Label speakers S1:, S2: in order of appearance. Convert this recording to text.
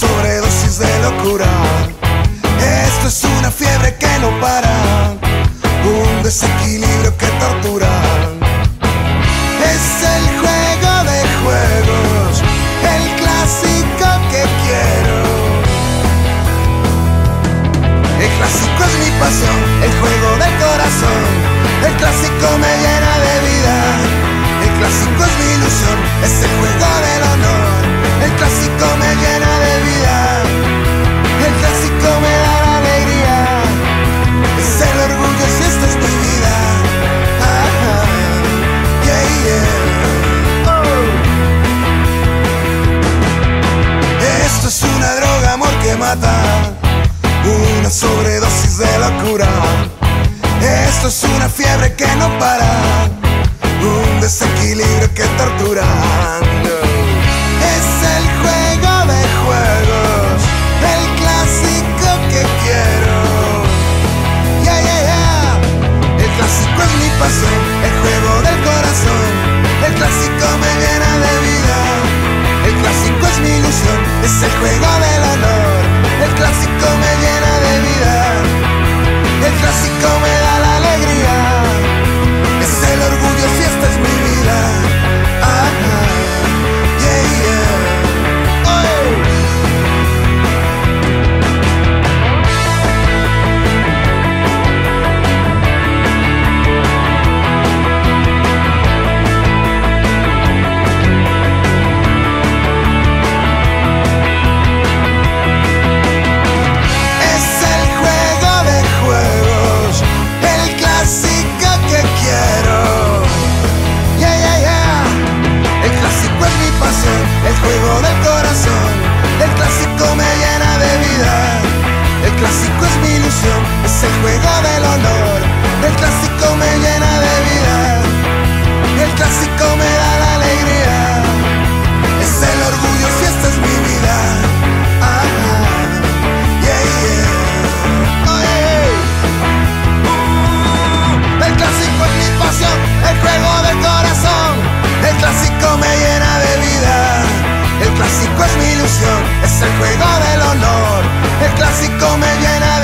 S1: sobredosis de locura. Esto es una fiebre que no para, un desequilibrio que tortura. Es el juego de juegos, el clásico que quiero. El clásico es mi pasión, el juego del corazón. El clásico me Esto es una fiebre que no para, un desequilibrio que tortura. Es el juego de juegos, el clásico que quiero. Yeah, yeah. El clásico es mi pasión, el juego del corazón. El clásico me llena de vida. El clásico es mi ilusión, es el juego juego del honor. El clásico me llena de vida. El clásico me da la alegría. Es el orgullo si esta es mi vida. Yeah. El clásico es mi pasión, el juego del corazón. El clásico me llena de vida. El clásico es mi ilusión, es el juego del honor. El clásico me llena